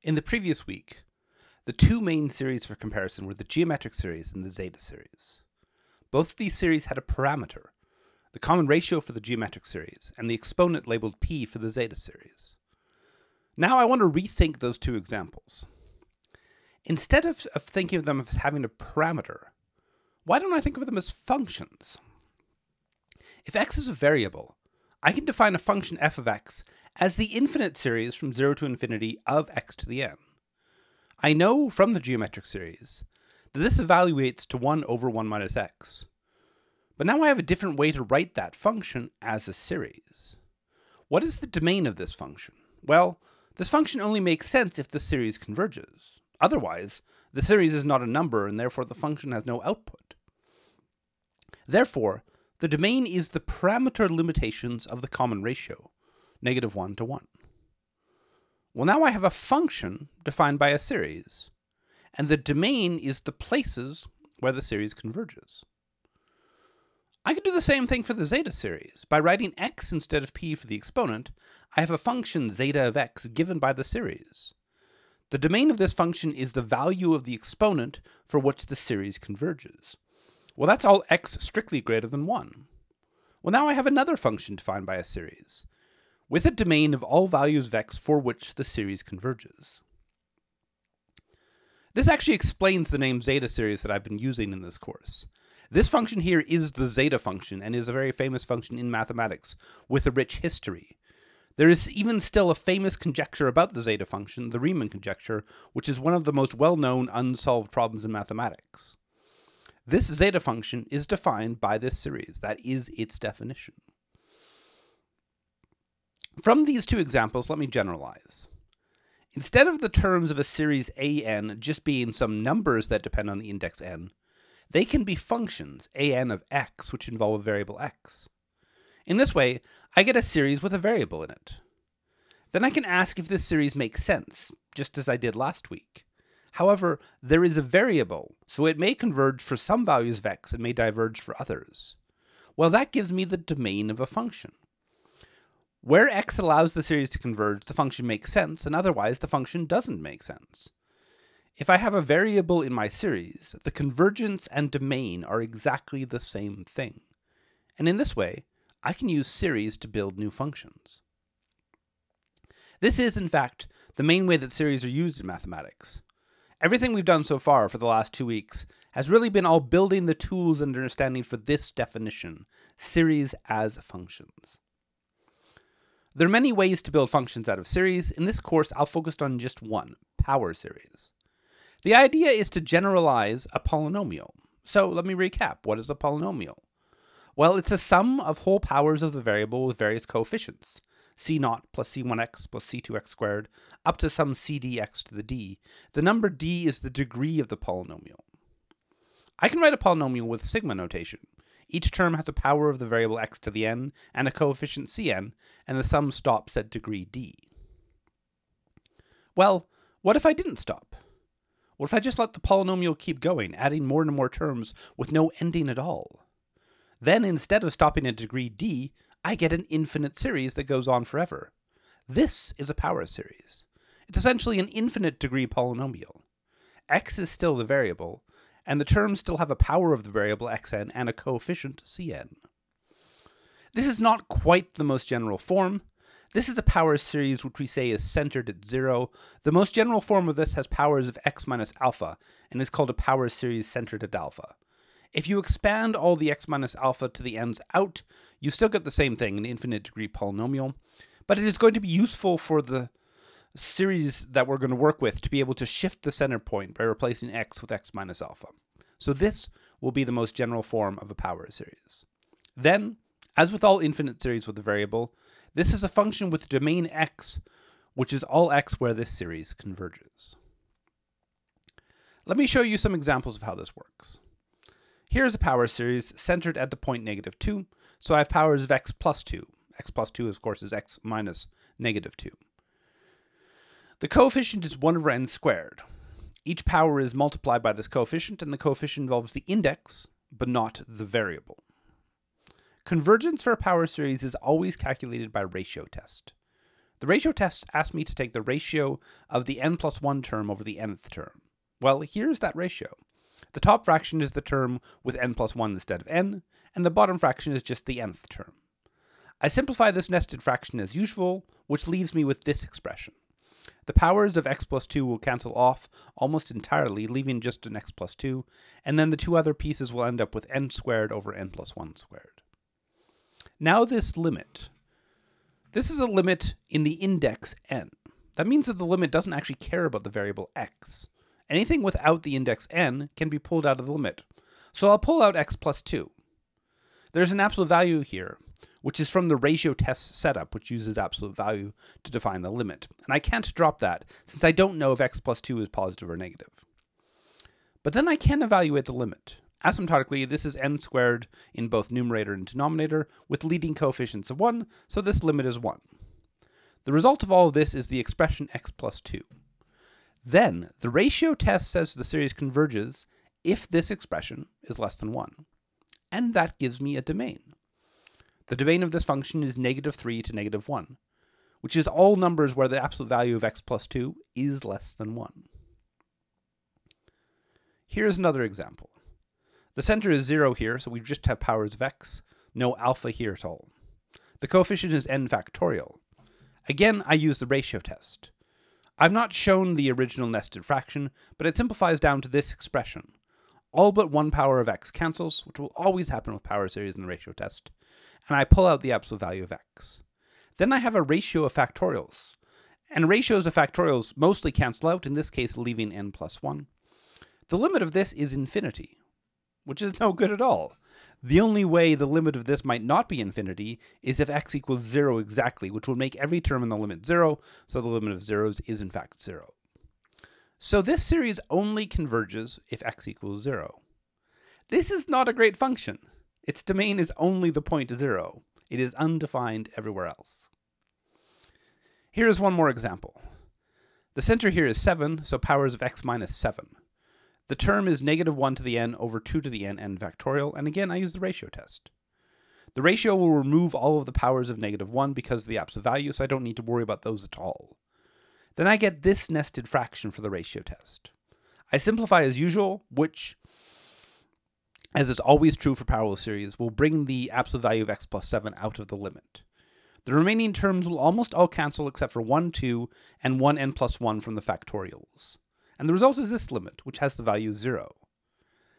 In the previous week, the two main series for comparison were the geometric series and the zeta series. Both of these series had a parameter, the common ratio for the geometric series, and the exponent labeled p for the zeta series. Now I want to rethink those two examples. Instead of, of thinking of them as having a parameter, why don't I think of them as functions? If x is a variable, I can define a function f of x as the infinite series from 0 to infinity of x to the n. I know from the geometric series that this evaluates to 1 over 1 minus x. But now I have a different way to write that function as a series. What is the domain of this function? Well, this function only makes sense if the series converges. Otherwise, the series is not a number and therefore the function has no output. Therefore, the domain is the parameter limitations of the common ratio, negative 1 to 1. Well, now I have a function defined by a series, and the domain is the places where the series converges. I can do the same thing for the zeta series. By writing x instead of p for the exponent, I have a function zeta of x given by the series. The domain of this function is the value of the exponent for which the series converges. Well, that's all x strictly greater than 1. Well, now I have another function defined by a series, with a domain of all values of x for which the series converges. This actually explains the name zeta series that I've been using in this course. This function here is the zeta function and is a very famous function in mathematics with a rich history. There is even still a famous conjecture about the zeta function, the Riemann conjecture, which is one of the most well-known unsolved problems in mathematics. This zeta function is defined by this series. That is its definition. From these two examples, let me generalize. Instead of the terms of a series an just being some numbers that depend on the index n, they can be functions an of x which involve a variable x. In this way, I get a series with a variable in it. Then I can ask if this series makes sense, just as I did last week. However, there is a variable, so it may converge for some values of x and may diverge for others. Well, that gives me the domain of a function. Where x allows the series to converge, the function makes sense, and otherwise the function doesn't make sense. If I have a variable in my series, the convergence and domain are exactly the same thing. And in this way, I can use series to build new functions. This is, in fact, the main way that series are used in mathematics. Everything we've done so far for the last two weeks has really been all building the tools and understanding for this definition, series as functions. There are many ways to build functions out of series. In this course, I'll focus on just one, power series. The idea is to generalize a polynomial. So let me recap. What is a polynomial? Well, it's a sum of whole powers of the variable with various coefficients, c0 plus c1x plus c2x squared, up to some cdx to the d. The number d is the degree of the polynomial. I can write a polynomial with sigma notation. Each term has a power of the variable x to the n and a coefficient cn, and the sum stops at degree d. Well, what if I didn't stop? What if I just let the polynomial keep going, adding more and more terms with no ending at all? Then instead of stopping at degree d, I get an infinite series that goes on forever. This is a power series. It's essentially an infinite degree polynomial. x is still the variable, and the terms still have a power of the variable xn and a coefficient cn. This is not quite the most general form. This is a power series which we say is centered at zero. The most general form of this has powers of x minus alpha and is called a power series centered at alpha. If you expand all the x minus alpha to the ends out, you still get the same thing, an infinite degree polynomial, but it is going to be useful for the series that we're going to work with to be able to shift the center point by replacing x with x minus alpha. So this will be the most general form of a power series. Then, as with all infinite series with a variable, this is a function with domain x, which is all x where this series converges. Let me show you some examples of how this works. Here's a power series centered at the point negative 2, so I have powers of x plus 2. x plus 2, of course, is x minus negative 2. The coefficient is 1 over n squared. Each power is multiplied by this coefficient, and the coefficient involves the index, but not the variable. Convergence for a power series is always calculated by ratio test. The ratio test asks me to take the ratio of the n plus 1 term over the nth term. Well, here's that ratio. The top fraction is the term with n plus 1 instead of n, and the bottom fraction is just the nth term. I simplify this nested fraction as usual, which leaves me with this expression. The powers of x plus 2 will cancel off almost entirely, leaving just an x plus 2, and then the two other pieces will end up with n squared over n plus 1 squared. Now this limit. This is a limit in the index n. That means that the limit doesn't actually care about the variable x. Anything without the index n can be pulled out of the limit. So I'll pull out x plus 2. There's an absolute value here, which is from the ratio test setup, which uses absolute value to define the limit. And I can't drop that, since I don't know if x plus 2 is positive or negative. But then I can evaluate the limit. Asymptotically, this is n squared in both numerator and denominator, with leading coefficients of 1, so this limit is 1. The result of all of this is the expression x plus 2. Then, the ratio test says the series converges if this expression is less than 1. And that gives me a domain. The domain of this function is negative 3 to negative 1, which is all numbers where the absolute value of x plus 2 is less than 1. Here's another example. The center is 0 here, so we just have powers of x, no alpha here at all. The coefficient is n factorial. Again, I use the ratio test. I've not shown the original nested fraction, but it simplifies down to this expression. All but one power of x cancels, which will always happen with power series in the ratio test, and I pull out the absolute value of x. Then I have a ratio of factorials. And ratios of factorials mostly cancel out, in this case leaving n plus 1. The limit of this is infinity, which is no good at all. The only way the limit of this might not be infinity is if x equals 0 exactly, which would make every term in the limit 0, so the limit of zeros is in fact 0. So this series only converges if x equals 0. This is not a great function. Its domain is only the point 0. It is undefined everywhere else. Here is one more example. The center here is 7, so powers of x minus 7. The term is negative 1 to the n over 2 to the n n factorial, and again I use the ratio test. The ratio will remove all of the powers of negative 1 because of the absolute value, so I don't need to worry about those at all. Then I get this nested fraction for the ratio test. I simplify as usual, which as is always true for power series, will bring the absolute value of x plus 7 out of the limit. The remaining terms will almost all cancel except for 1, 2, and 1 n plus 1 from the factorials. And the result is this limit, which has the value 0.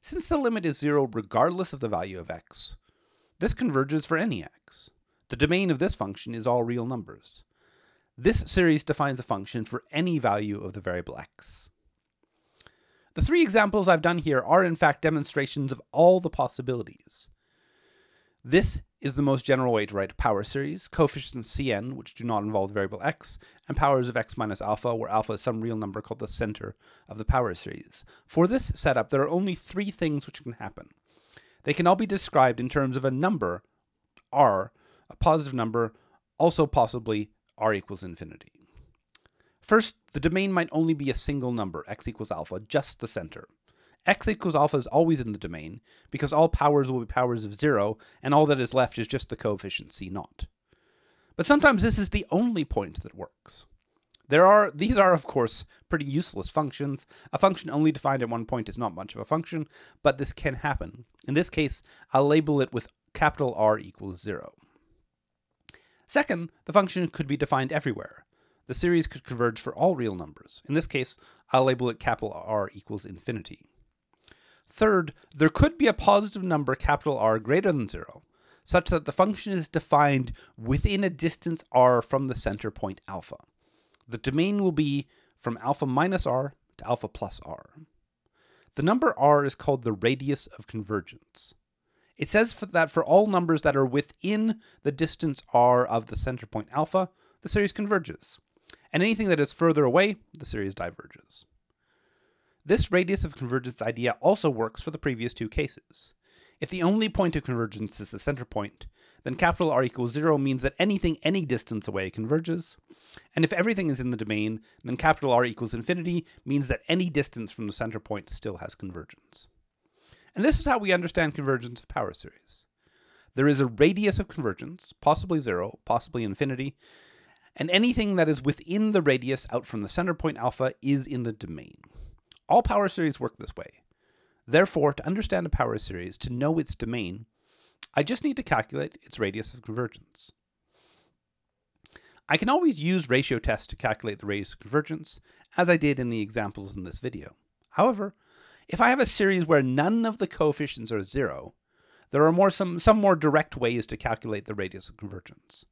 Since the limit is 0 regardless of the value of x, this converges for any x. The domain of this function is all real numbers. This series defines a function for any value of the variable x. The three examples I've done here are in fact demonstrations of all the possibilities. This is the most general way to write a power series, coefficients Cn, which do not involve the variable x, and powers of x minus alpha, where alpha is some real number called the center of the power series. For this setup, there are only three things which can happen. They can all be described in terms of a number, r, a positive number, also possibly r equals infinity. First, the domain might only be a single number, x equals alpha, just the center. x equals alpha is always in the domain, because all powers will be powers of 0, and all that is left is just the coefficient c naught. But sometimes this is the only point that works. There are these are of course pretty useless functions. A function only defined at one point is not much of a function, but this can happen. In this case, I'll label it with capital R equals 0. Second, the function could be defined everywhere the series could converge for all real numbers. In this case, I'll label it capital R equals infinity. Third, there could be a positive number capital R greater than 0, such that the function is defined within a distance r from the center point alpha. The domain will be from alpha minus r to alpha plus r. The number r is called the radius of convergence. It says that for all numbers that are within the distance r of the center point alpha, the series converges and anything that is further away, the series diverges. This radius of convergence idea also works for the previous two cases. If the only point of convergence is the center point, then capital R equals 0 means that anything any distance away converges, and if everything is in the domain, then capital R equals infinity means that any distance from the center point still has convergence. And this is how we understand convergence of power series. There is a radius of convergence, possibly 0, possibly infinity, and anything that is within the radius out from the center point alpha is in the domain. All power series work this way. Therefore, to understand a power series, to know its domain, I just need to calculate its radius of convergence. I can always use ratio tests to calculate the radius of convergence, as I did in the examples in this video. However, if I have a series where none of the coefficients are zero, there are more some, some more direct ways to calculate the radius of convergence.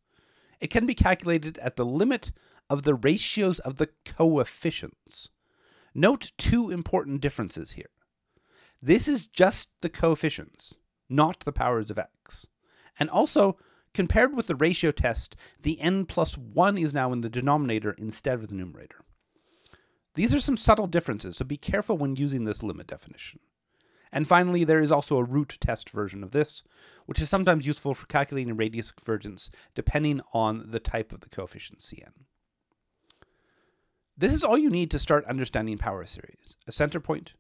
It can be calculated at the limit of the ratios of the coefficients. Note two important differences here. This is just the coefficients, not the powers of x. And also, compared with the ratio test, the n plus 1 is now in the denominator instead of the numerator. These are some subtle differences, so be careful when using this limit definition. And finally, there is also a root test version of this, which is sometimes useful for calculating radius of convergence depending on the type of the coefficient Cn. This is all you need to start understanding power series, a center point,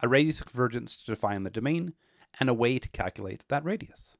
a radius of convergence to define the domain, and a way to calculate that radius.